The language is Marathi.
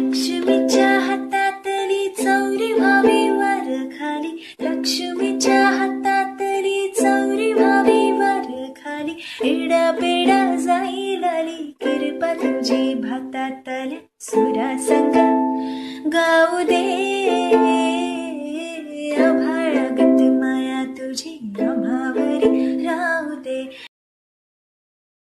लक्ष्मीच्या हातातली चौरी भावी वर खाली लक्ष्मीच्या हातातली चौरी भावी वर खाली एडा पेडा जाईल आली. कृपा तुझी भातातल्या सुरा संगा. गाऊ दे आभाळागत माया तुझी नभावरी राहू दे.